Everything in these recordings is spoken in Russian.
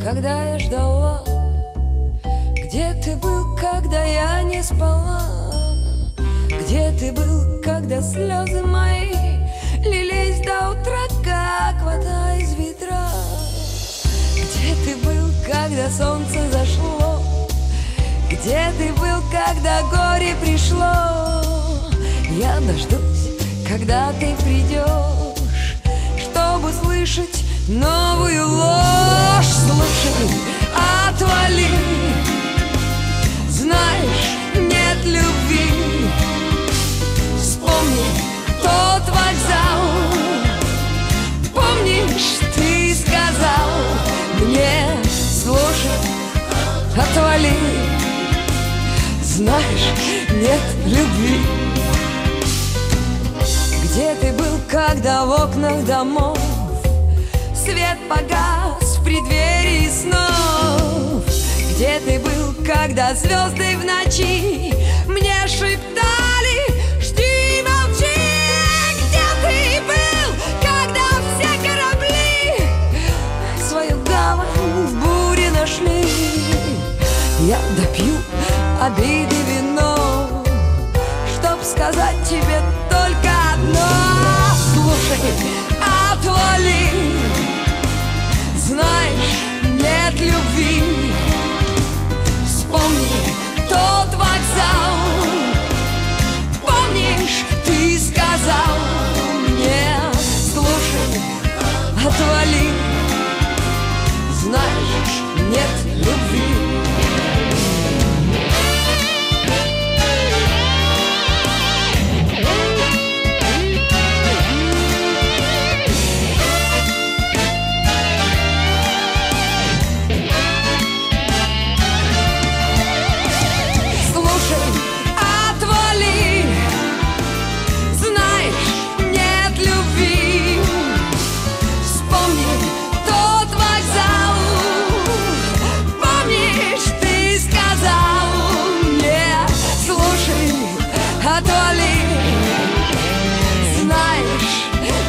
когда я ждала? Где ты был, когда я не спала? Где ты был, когда слезы мои лились до утра, как вода из ведра? Где ты был, когда солнце зашло? Где ты был, когда горе пришло? Я дождусь, когда ты придешь, чтобы слышать новую ложь. Слушай, отвали, знаешь, нет любви. Вспомни тот вокзал, помнишь, ты сказал мне, слушай, отвали, знаешь, нет любви. Где ты был, когда в окнах домов Свет погас в преддверии снов? Где ты был, когда звезды в ночи Мне шептали, жди, молчи Где ты был, когда все корабли Свою гавань в буре нашли Я допью обиды вино Чтоб сказать тебе только одно Слушай, отвали Знаешь,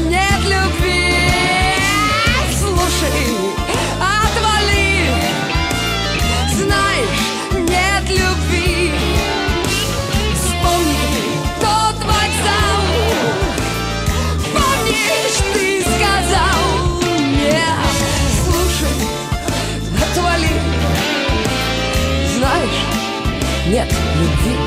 нет любви. Слушай, отвали. Знаешь, нет любви. Вспомни тот вокзал Помнишь, ты сказал мне Слушай, отвали. Знаешь, нет любви